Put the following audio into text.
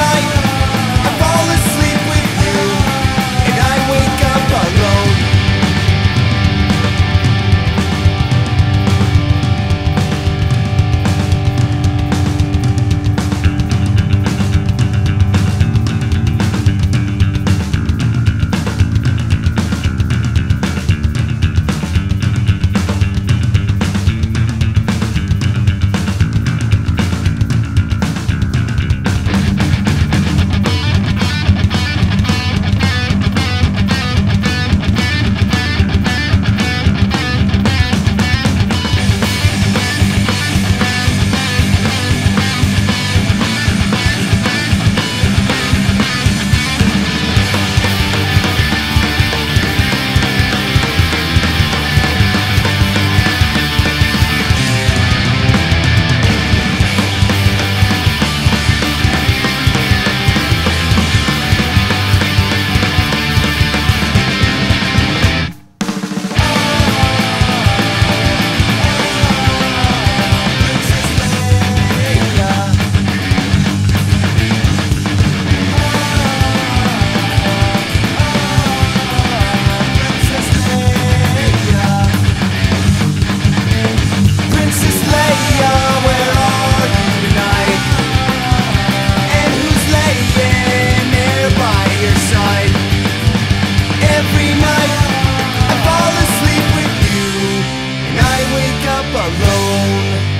night up alone.